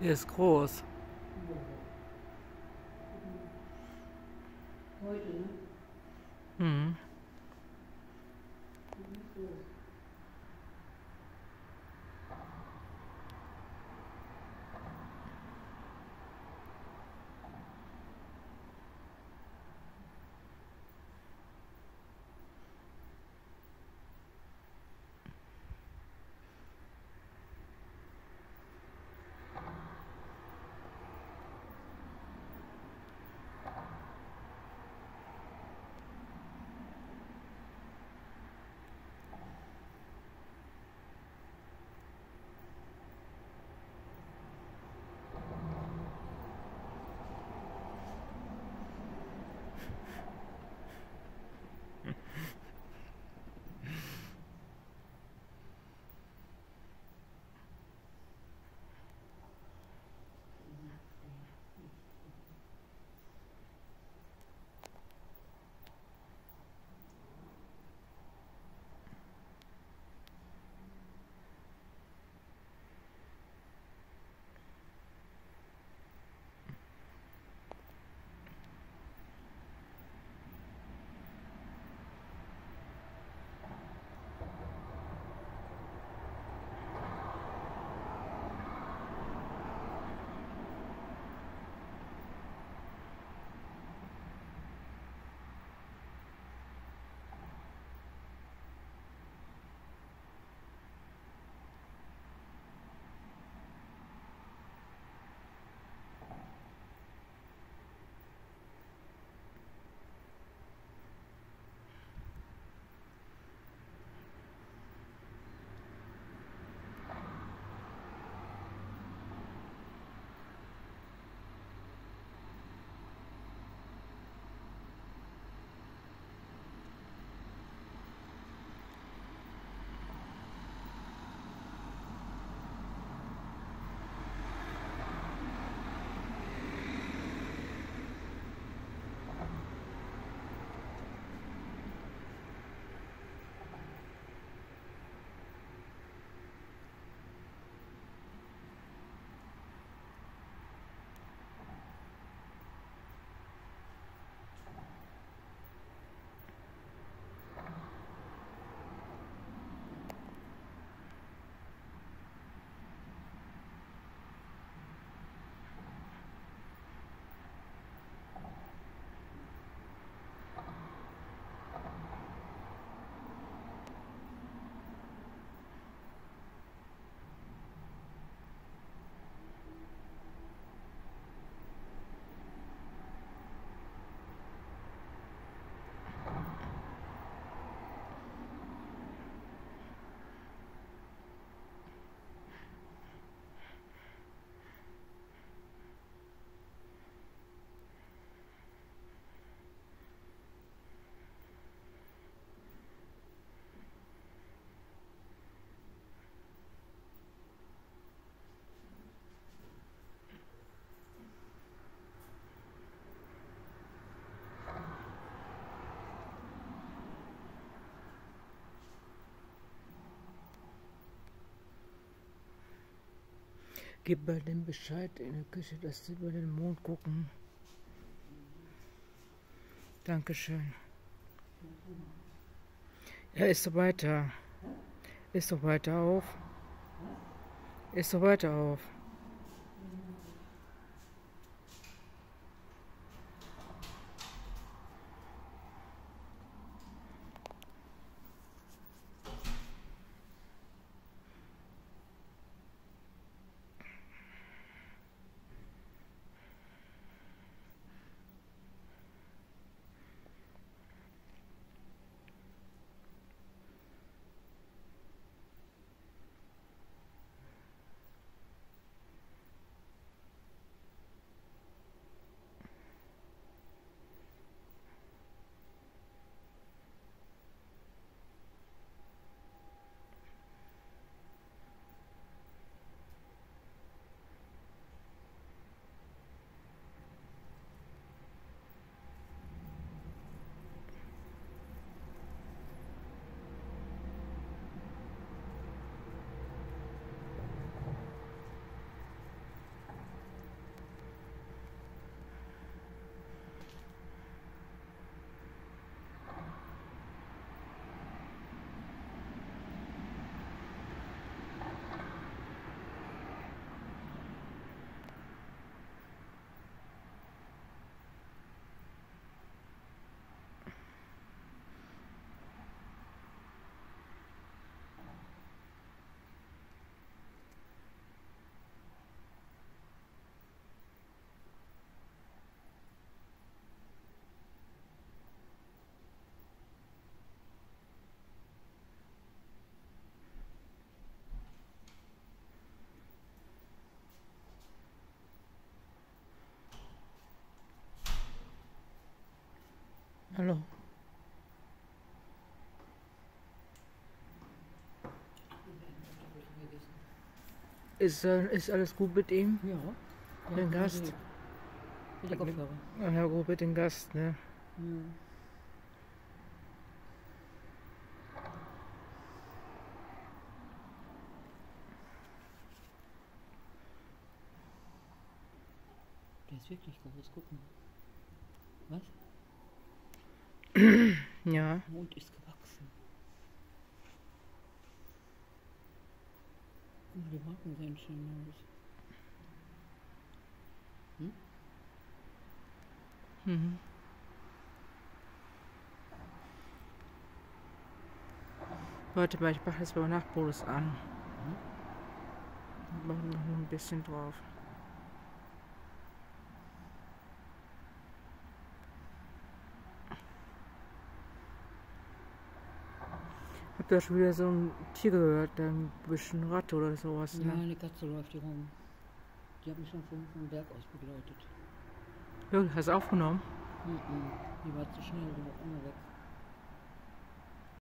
Der ist Gib mal dem Bescheid in der Küche, dass sie über den Mond gucken. Dankeschön. Ja, ist so weiter. Ist doch weiter auf. Ist doch weiter auf. Hallo. Ist, äh, ist alles gut mit ihm? Ja. Den Gast? Mit der Kopfhörer. Ja, gut mit dem Gast, ne? Ja. Der ist wirklich groß, guck mal. Was? Ja. Mond ist gewachsen. Mal, die Haken sehen schön aus. Mhm. Warte mal, ich mache jetzt mal Nachtmodus an. Machen noch ein bisschen drauf. Habt ihr schon wieder so ein Tier gehört, ein bisschen Ratte oder sowas, Ja, ne? eine Katze läuft hier rum. Die hat mich schon vom, vom Berg aus begleitet. Ja, hast du aufgenommen? Mhm. Die war zu schnell, die war immer weg.